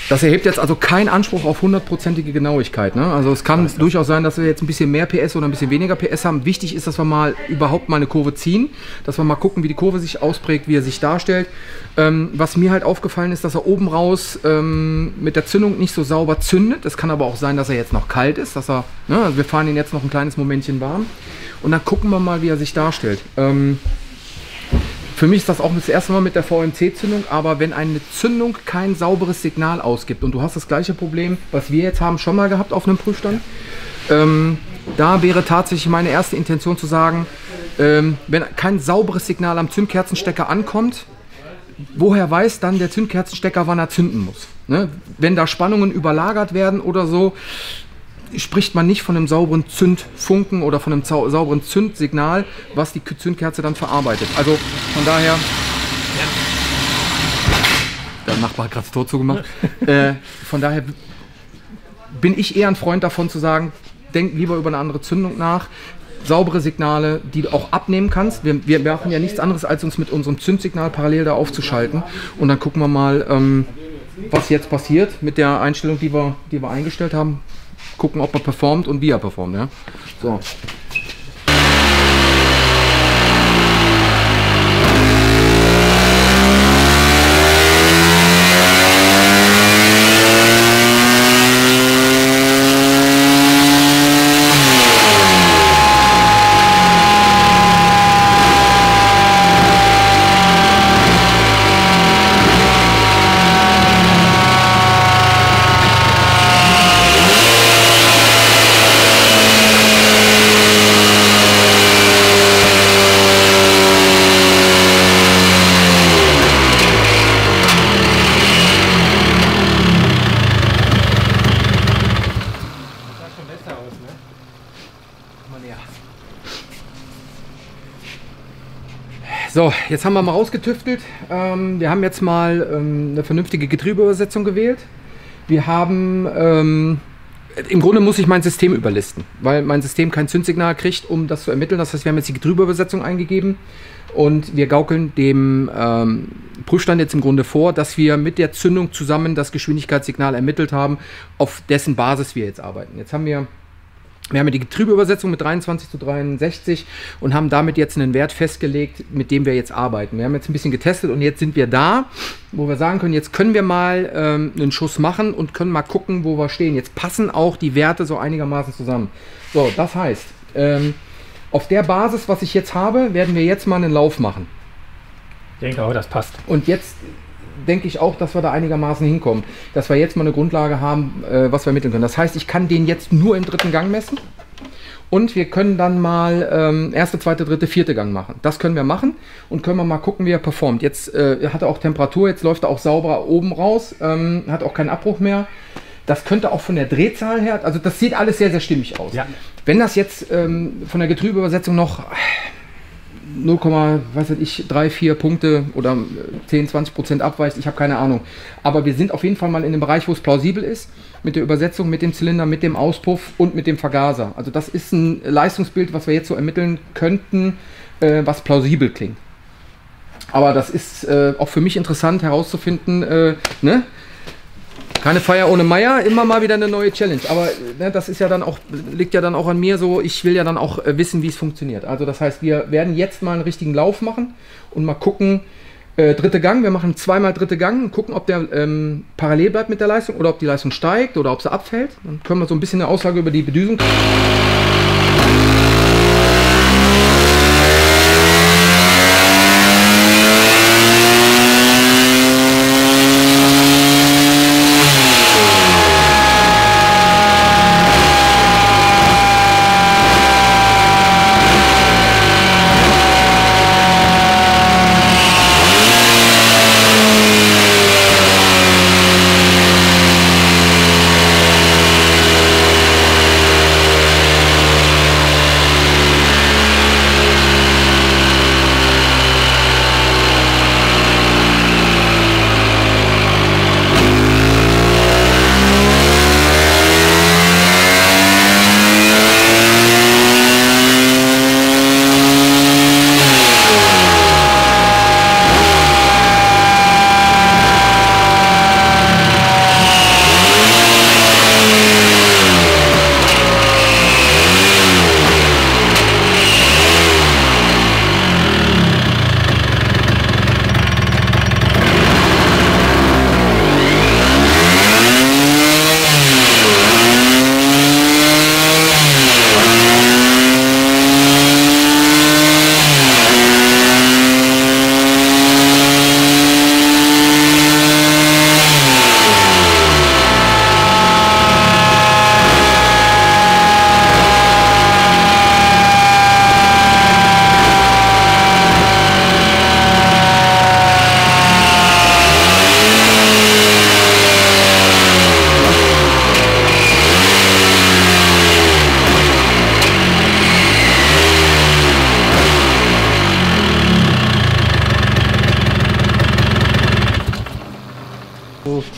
Das erhebt jetzt also keinen Anspruch auf hundertprozentige Genauigkeit. Ne? Also es kann durchaus sein, dass wir jetzt ein bisschen mehr PS oder ein bisschen weniger PS haben. Wichtig ist, dass wir mal überhaupt mal eine Kurve ziehen, dass wir mal gucken, wie die Kurve sich ausprägt, wie er sich darstellt. Ähm, was mir halt aufgefallen ist, dass er oben raus ähm, mit der Zündung nicht so sauber zündet. Es kann aber auch sein, dass er jetzt noch kalt ist, dass er, ne? also wir fahren ihn jetzt noch ein kleines Momentchen warm. Und dann gucken wir mal, wie er sich darstellt. Ähm, für mich ist das auch das erste Mal mit der VMC-Zündung, aber wenn eine Zündung kein sauberes Signal ausgibt und du hast das gleiche Problem, was wir jetzt haben, schon mal gehabt auf einem Prüfstand, ähm, da wäre tatsächlich meine erste Intention zu sagen, ähm, wenn kein sauberes Signal am Zündkerzenstecker ankommt, woher weiß dann der Zündkerzenstecker, wann er zünden muss? Ne? Wenn da Spannungen überlagert werden oder so, spricht man nicht von einem sauberen Zündfunken oder von einem sauberen Zündsignal, was die Zündkerze dann verarbeitet. Also von daher. Der Nachbar hat gerade das Tor zugemacht. äh, von daher bin ich eher ein Freund davon zu sagen, denk lieber über eine andere Zündung nach. Saubere Signale, die du auch abnehmen kannst. Wir, wir machen ja nichts anderes, als uns mit unserem Zündsignal parallel da aufzuschalten. Und dann gucken wir mal, ähm, was jetzt passiert mit der Einstellung, die wir, die wir eingestellt haben. Gucken, ob er performt und wie er performt. Ja? So. So, jetzt haben wir mal rausgetüftelt. Ähm, wir haben jetzt mal ähm, eine vernünftige Getriebeübersetzung gewählt. Wir haben, ähm, im Grunde muss ich mein System überlisten, weil mein System kein Zündsignal kriegt, um das zu ermitteln. Das heißt, wir haben jetzt die Getriebeübersetzung eingegeben und wir gaukeln dem ähm, Prüfstand jetzt im Grunde vor, dass wir mit der Zündung zusammen das Geschwindigkeitssignal ermittelt haben, auf dessen Basis wir jetzt arbeiten. Jetzt haben wir wir haben ja die Getriebeübersetzung mit 23 zu 63 und haben damit jetzt einen Wert festgelegt, mit dem wir jetzt arbeiten. Wir haben jetzt ein bisschen getestet und jetzt sind wir da, wo wir sagen können, jetzt können wir mal ähm, einen Schuss machen und können mal gucken, wo wir stehen. Jetzt passen auch die Werte so einigermaßen zusammen. So, das heißt, ähm, auf der Basis, was ich jetzt habe, werden wir jetzt mal einen Lauf machen. Ich denke auch, das passt. Und jetzt denke ich auch, dass wir da einigermaßen hinkommen. Dass wir jetzt mal eine Grundlage haben, äh, was wir ermitteln können. Das heißt, ich kann den jetzt nur im dritten Gang messen. Und wir können dann mal ähm, erste, zweite, dritte, vierte Gang machen. Das können wir machen und können wir mal gucken, wie er performt. Jetzt äh, hat er auch Temperatur, jetzt läuft er auch sauberer oben raus, ähm, hat auch keinen Abbruch mehr. Das könnte auch von der Drehzahl her, also das sieht alles sehr, sehr stimmig aus. Ja. Wenn das jetzt ähm, von der Getriebeübersetzung noch 0, was weiß ich, 3, 4 Punkte oder äh, 10, 20 Prozent abweicht, ich habe keine Ahnung. Aber wir sind auf jeden Fall mal in dem Bereich, wo es plausibel ist, mit der Übersetzung, mit dem Zylinder, mit dem Auspuff und mit dem Vergaser. Also das ist ein Leistungsbild, was wir jetzt so ermitteln könnten, äh, was plausibel klingt. Aber das ist äh, auch für mich interessant herauszufinden, äh, ne? Keine Feier ohne Meier, immer mal wieder eine neue Challenge. Aber ne, das ist ja dann auch, liegt ja dann auch an mir so, ich will ja dann auch äh, wissen, wie es funktioniert. Also das heißt, wir werden jetzt mal einen richtigen Lauf machen und mal gucken, äh, dritte Gang, wir machen zweimal dritte Gang und gucken, ob der ähm, parallel bleibt mit der Leistung oder ob die Leistung steigt oder ob sie abfällt. Dann können wir so ein bisschen eine Aussage über die Bedüsung.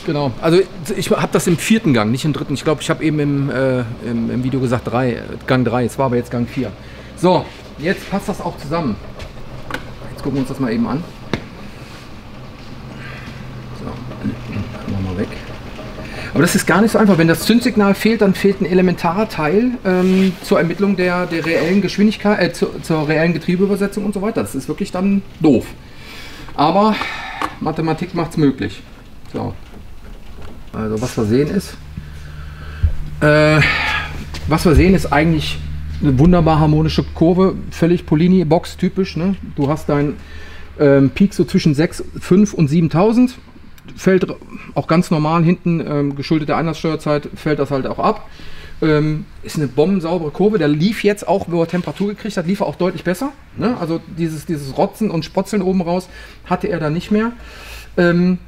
Genau. Also ich habe das im vierten Gang, nicht im dritten. Ich glaube, ich habe eben im, äh, im, im Video gesagt drei, äh, Gang 3. Es war aber jetzt Gang 4. So, jetzt passt das auch zusammen. Jetzt gucken wir uns das mal eben an. So, machen wir mal weg. Aber das ist gar nicht so einfach. Wenn das Zündsignal fehlt, dann fehlt ein elementarer Teil ähm, zur Ermittlung der, der reellen Geschwindigkeit, äh, zur, zur reellen Getriebeübersetzung und so weiter. Das ist wirklich dann doof. Aber Mathematik macht es möglich. So. Also was wir sehen ist, äh, was wir sehen ist eigentlich eine wunderbar harmonische Kurve, völlig Polini-Box typisch. Ne? Du hast deinen ähm, Peak so zwischen 6, 5 und 7000. Fällt auch ganz normal hinten, ähm, geschuldet der Einlasssteuerzeit, fällt das halt auch ab. Ähm, ist eine bombensaubere Kurve. Der lief jetzt auch, wo er Temperatur gekriegt hat, lief er auch deutlich besser. Ne? Also dieses, dieses Rotzen und Spotzeln oben raus hatte er da nicht mehr. Ähm,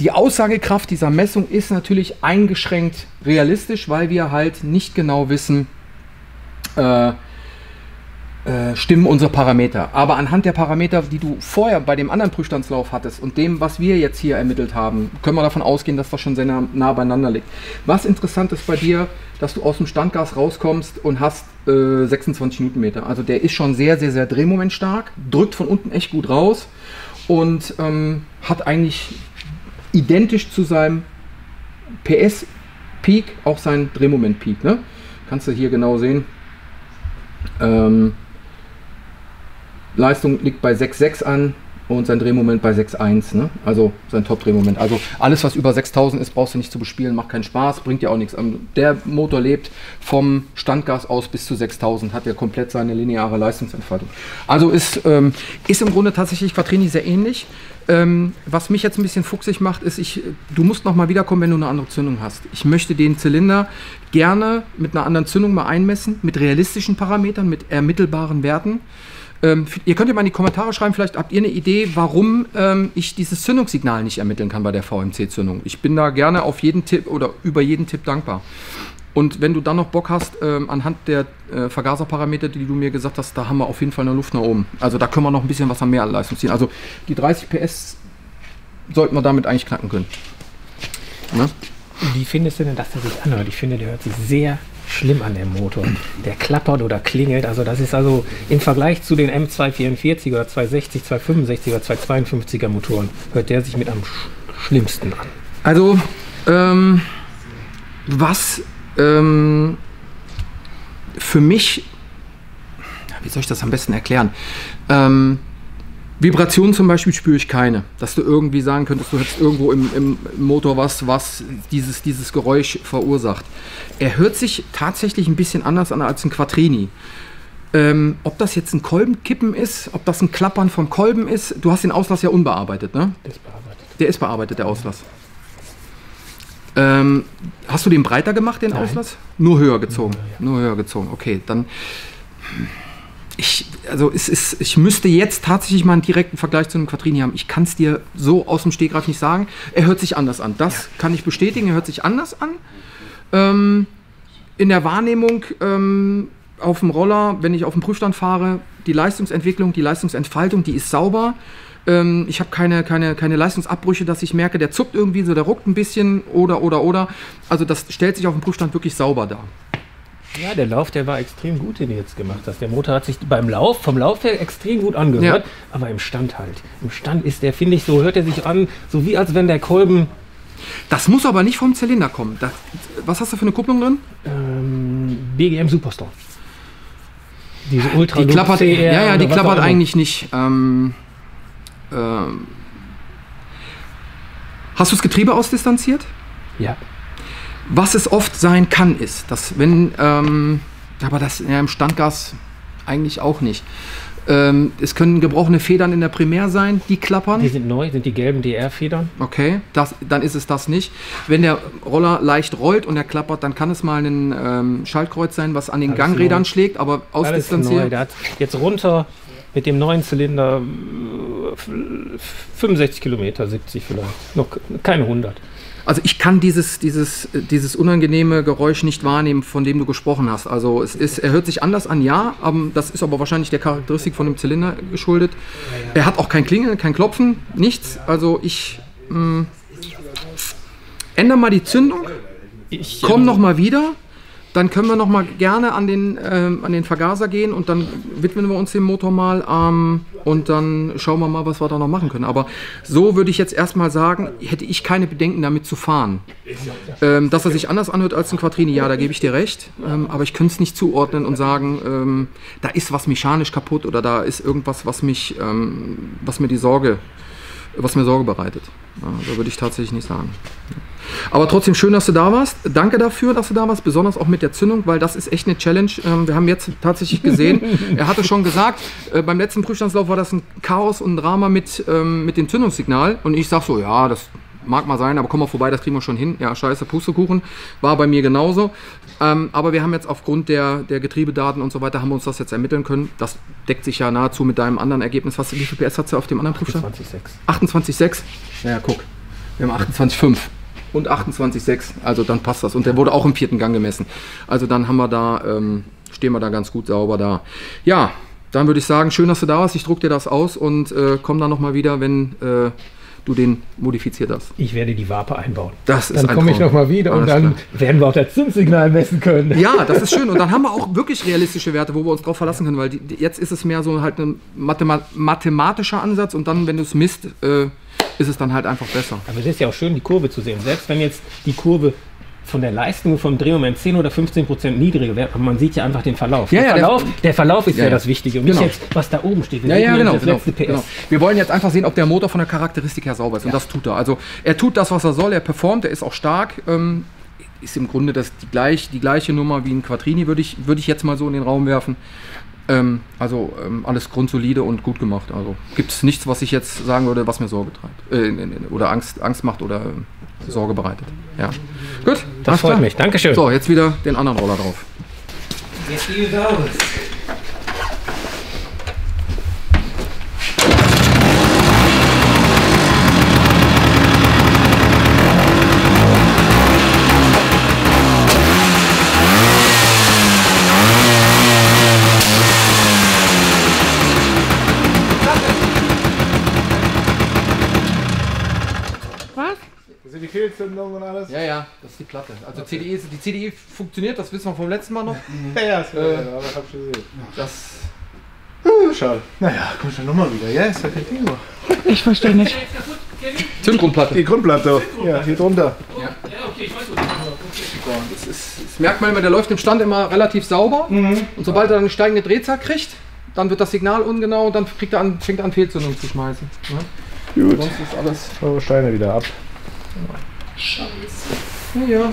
die Aussagekraft dieser Messung ist natürlich eingeschränkt realistisch, weil wir halt nicht genau wissen, äh, äh, stimmen unsere Parameter. Aber anhand der Parameter, die du vorher bei dem anderen Prüfstandslauf hattest und dem, was wir jetzt hier ermittelt haben, können wir davon ausgehen, dass das schon sehr nah, nah beieinander liegt. Was interessant ist bei dir, dass du aus dem Standgas rauskommst und hast äh, 26 Newtonmeter. Also der ist schon sehr, sehr, sehr drehmomentstark, drückt von unten echt gut raus und ähm, hat eigentlich identisch zu seinem PS-Peak auch seinen Drehmoment-Peak. Ne? Kannst du hier genau sehen. Ähm, Leistung liegt bei 6,6 an und sein Drehmoment bei 6,1. Ne? Also sein Top-Drehmoment. Also alles, was über 6000 ist, brauchst du nicht zu bespielen, macht keinen Spaß, bringt dir auch nichts. Ähm, Der Motor lebt vom Standgas aus bis zu 6000, hat ja komplett seine lineare Leistungsentfaltung. Also ist, ähm, ist im Grunde tatsächlich Quattrini sehr ähnlich. Ähm, was mich jetzt ein bisschen fuchsig macht, ist, ich, du musst noch mal wiederkommen, wenn du eine andere Zündung hast. Ich möchte den Zylinder gerne mit einer anderen Zündung mal einmessen, mit realistischen Parametern, mit ermittelbaren Werten. Ähm, ihr könnt ja mal in die Kommentare schreiben, vielleicht habt ihr eine Idee, warum ähm, ich dieses Zündungssignal nicht ermitteln kann bei der VMC-Zündung. Ich bin da gerne auf jeden Tipp oder über jeden Tipp dankbar. Und wenn du dann noch Bock hast, ähm, anhand der äh, Vergaserparameter, die du mir gesagt hast, da haben wir auf jeden Fall eine Luft nach oben. Also da können wir noch ein bisschen was an mehr Leistung ziehen. Also die 30 PS sollten wir damit eigentlich knacken können. Ne? Wie findest du denn, dass der sich anhört? Ich finde, der hört sich sehr schlimm an, der Motor. Der klappert oder klingelt. Also das ist also im Vergleich zu den M244 oder 260, 265 oder 252er Motoren, hört der sich mit am sch schlimmsten an. Also, ähm, was ähm, für mich, wie soll ich das am besten erklären? Ähm, Vibrationen zum Beispiel spüre ich keine. Dass du irgendwie sagen könntest, du hättest irgendwo im, im Motor was, was dieses, dieses Geräusch verursacht. Er hört sich tatsächlich ein bisschen anders an als ein Quattrini. Ähm, ob das jetzt ein Kolbenkippen ist, ob das ein Klappern vom Kolben ist, du hast den Auslass ja unbearbeitet, ne? Das bearbeitet. Der ist bearbeitet, der Auslass. Ähm, hast du den breiter gemacht, den Nein. Auslass? Nur höher gezogen. Nur höher gezogen. Okay, dann. Ich, also es ist, ich müsste jetzt tatsächlich mal einen direkten Vergleich zu einem Quattrini haben. Ich kann es dir so aus dem Stegreif nicht sagen. Er hört sich anders an. Das kann ich bestätigen. Er hört sich anders an. Ähm, in der Wahrnehmung ähm, auf dem Roller, wenn ich auf dem Prüfstand fahre, die Leistungsentwicklung, die Leistungsentfaltung, die ist sauber. Ähm, ich habe keine, keine, keine Leistungsabbrüche, dass ich merke, der zuckt irgendwie so, der ruckt ein bisschen oder, oder, oder. Also das stellt sich auf dem Prüfstand wirklich sauber dar. Ja, der Lauf, der war extrem gut, den du jetzt gemacht hast. Der Motor hat sich beim Lauf, vom Lauf her extrem gut angehört, Ja. aber im Stand halt. Im Stand ist der, finde ich, so hört er sich an, so wie als wenn der Kolben Das muss aber nicht vom Zylinder kommen. Das, was hast du für eine Kupplung drin? ähm, BGM Superstore. Diese Ultra Die klappert, CR ja, ja, die klappert eigentlich nicht. Ähm, ähm, hast du das Getriebe ausdistanziert? Ja. Was es oft sein kann, ist, dass wenn, ähm, aber das ja, im Standgas eigentlich auch nicht. Ähm, es können gebrochene Federn in der Primär sein, die klappern. Die sind neu, sind die gelben DR-Federn. Okay, das, dann ist es das nicht. Wenn der Roller leicht rollt und er klappert, dann kann es mal ein ähm, Schaltkreuz sein, was an den Alles Gangrädern neu. schlägt, aber ausdistanziert. Der hat jetzt runter mit dem neuen Zylinder äh, f- 65 Kilometer, 70 vielleicht. Noch keine 100. Also ich kann dieses, dieses, äh, dieses unangenehme Geräusch nicht wahrnehmen, von dem du gesprochen hast. Also es ist, er hört sich anders an, ja, aber das ist aber wahrscheinlich der Charakteristik von dem Zylinder geschuldet. Er hat auch kein Klingeln, kein Klopfen, nichts. Also ich, mh, änder mal die Zündung, Ich, komm ähm, noch mal wieder. Dann können wir noch mal gerne an den, ähm, an den Vergaser gehen und dann widmen wir uns dem Motor mal ähm, und dann schauen wir mal, was wir da noch machen können. Aber so würde ich jetzt erstmal sagen, hätte ich keine Bedenken damit zu fahren. Ähm, dass er sich anders anhört als ein Quattrini, ja, da gebe ich dir recht. Ähm, aber ich könnte es nicht zuordnen und sagen, ähm, da ist was mechanisch kaputt oder da ist irgendwas, was mich, ähm, was mir die Sorge, was mir Sorge bereitet. Ja, da würde ich tatsächlich nicht sagen. Aber trotzdem schön, dass du da warst. Danke dafür, dass du da warst, besonders auch mit der Zündung, weil das ist echt eine Challenge. Ähm, wir haben jetzt tatsächlich gesehen, er hatte schon gesagt, äh, beim letzten Prüfstandslauf war das ein Chaos und ein Drama mit, ähm, mit dem Zündungssignal. Und ich sag so, ja, das mag mal sein, aber komm mal vorbei, das kriegen wir schon hin. Ja, scheiße, Pustekuchen. War bei mir genauso. Ähm, aber wir haben jetzt aufgrund der, der Getriebedaten und so weiter, haben wir uns das jetzt ermitteln können. Das deckt sich ja nahezu mit deinem anderen Ergebnis. Was, wie viel PS hat du auf dem anderen Prüfstand? 26,6. 28,6. Ja, guck. Wir haben 28,5 und 28,6. Also dann passt das. Und der wurde auch im vierten Gang gemessen. Also dann haben wir da, ähm, stehen wir da ganz gut sauber da. Ja, dann würde ich sagen, schön, dass du da warst. Ich druck dir das aus und äh, komm dann nochmal wieder, wenn äh, du den modifiziert hast. Ich werde die Wape einbauen. Das ist Dann komme ich nochmal wieder und Alles dann klar. werden wir auch das Zündsignal messen können. Ja, das ist schön. Und dann haben wir auch wirklich realistische Werte, wo wir uns drauf verlassen können, weil die, die, jetzt ist es mehr so halt ein Mathema mathematischer Ansatz und dann, wenn du es misst, äh, ist es dann halt einfach besser. Aber es ist ja auch schön, die Kurve zu sehen. Selbst wenn jetzt die Kurve von der Leistung vom Drehmoment 10 oder 15 Prozent niedriger wäre, man sieht ja einfach den Verlauf. Ja, der, ja, der- Verlauf der Verlauf ist Ja, ja, das Wichtige und Genau. nicht jetzt, was da oben steht. Wir Ja, genau. das genau, genau. Wir wollen jetzt einfach sehen, ob der Motor von der Charakteristik her sauber ist. Und das tut er. Also er tut das, was er soll. Er performt. Er ist auch stark. Ähm, ist im Grunde das die, gleich, die gleiche Nummer wie ein Quattrini, würde ich, würde ich jetzt mal so in den Raum werfen. Ähm, also ähm, alles grundsolide und gut gemacht. Also gibt es nichts, was ich jetzt sagen würde, was mir Sorge treibt. Äh, oder Angst, Angst macht oder äh, Sorge bereitet. Ja. Gut. Das freut klar. mich. Dankeschön. So, jetzt wieder den anderen Roller drauf. Jetzt Fehlzündungen und alles. Ja, ja, das ist die Platte. Also CDI, ist- die CDI funktioniert, das wissen wir vom letzten Mal noch. Ja, ja, das, Äh, ich schon gesehen. Das Schade. Naja, komm schon nochmal wieder. Ja, ist ja kein Ding. Ich verstehe nicht. Zündgrundplatte. Die Grundplatte. Ja, hier drunter. So, das, ist, das merkt man immer, der läuft im Stand immer relativ sauber. Und sobald er eine steigende Drehzahl kriegt, dann wird das Signal ungenau und dann kriegt er an, fängt er an Fehlzündung zu schmeißen. Ja? Gut. Sonst ist alles. Steine wieder ab. Ja, ja.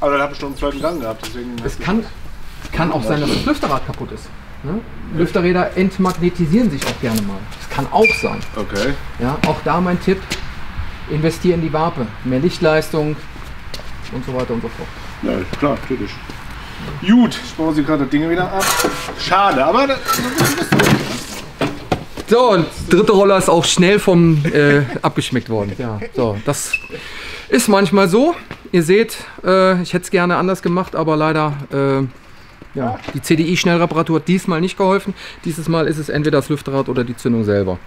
Aber dann hab ich schon einen zweiten Gang gehabt, deswegen. Es kann, kann auch sein, dass das Lüfterrad kaputt ist. Ne? Lüfterräder entmagnetisieren sich auch gerne mal. Das kann auch sein. Okay. Ja, auch da mein Tipp, investiere in die Wape. Mehr Lichtleistung und so weiter und so fort. Ja, klar, natürlich. Gut, ich baue sie gerade das Ding wieder ab. Schade, aber So, und dritte Roller ist auch schnell vom äh, abgeschmeckt worden. Ja, so, das ist manchmal so. Ihr seht, äh, ich hätte es gerne anders gemacht, aber leider, äh, ja, die CDI-Schnellreparatur hat diesmal nicht geholfen. Dieses Mal ist es entweder das Lüfterrad oder die Zündung selber.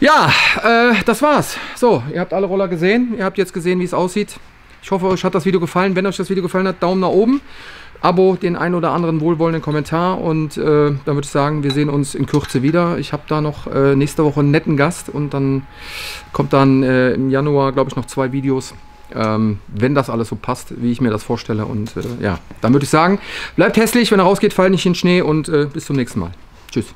Ja, äh, das war's. So, ihr habt alle Roller gesehen. Ihr habt jetzt gesehen, wie es aussieht. Ich hoffe, euch hat das Video gefallen. Wenn euch das Video gefallen hat, Daumen nach oben. Abo, den ein oder anderen wohlwollenden Kommentar und äh, dann würde ich sagen, wir sehen uns in Kürze wieder. Ich habe da noch äh, nächste Woche einen netten Gast und dann kommt dann äh, im Januar, glaube ich, noch zwei Videos, ähm, wenn das alles so passt, wie ich mir das vorstelle. Und äh, ja, dann würde ich sagen, bleibt hässlich, wenn er rausgeht, fallt nicht in den Schnee und äh, bis zum nächsten Mal. Tschüss.